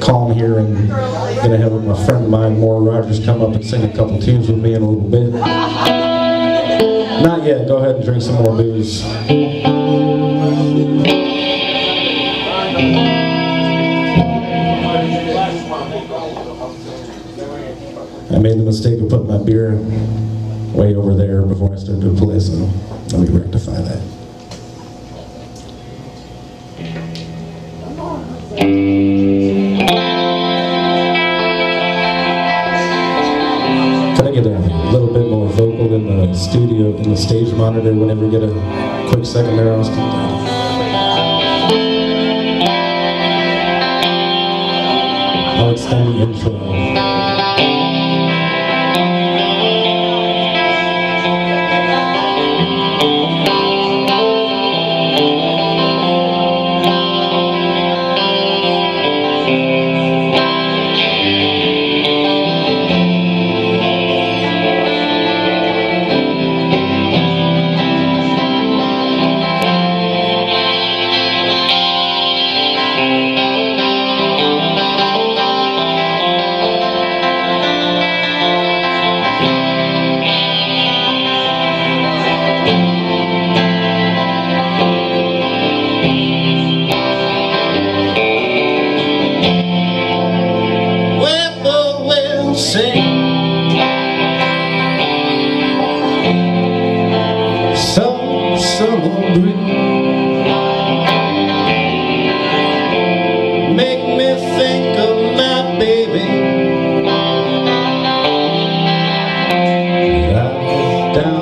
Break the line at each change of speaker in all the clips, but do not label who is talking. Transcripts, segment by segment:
calm here and gonna have my friend of mine, Maura Rogers, come up and sing a couple tunes with me in a little bit. Not yet. Go ahead and drink some more booze. I made the mistake of putting my beer way over there before I started to play, so let me rectify that. Studio, in the stage monitor whenever we get a quick second there, Austin? I'll extend the intro. Down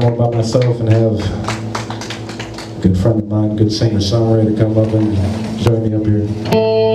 one more by myself and have a good friend of mine, good singer-songwriter to come up and join me up here.